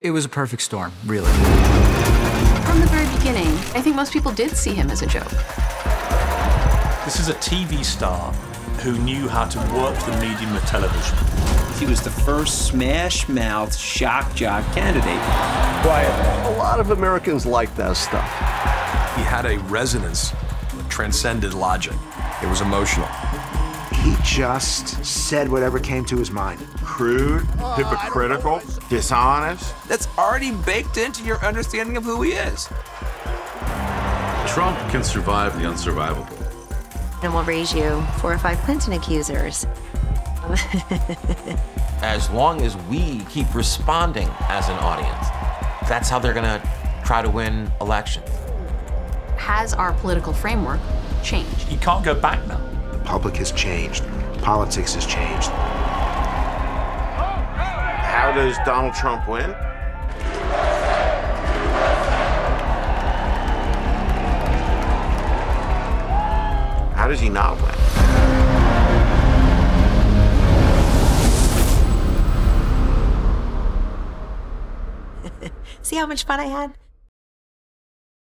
It was a perfect storm, really. From the very beginning, I think most people did see him as a joke. This is a TV star who knew how to work the medium of television. He was the first smash mouth shock jock candidate. Quiet. A lot of Americans like that stuff. He had a resonance that transcended logic. It was emotional. He just said whatever came to his mind. Crude, hypocritical, dishonest. That's already baked into your understanding of who he is. Trump can survive the unsurvivable. And we'll raise you four or five Clinton accusers. as long as we keep responding as an audience, that's how they're going to try to win elections. Has our political framework changed? You can't go back now. The public has changed. Politics has changed. How does Donald Trump win? How does he not win? See how much fun I had?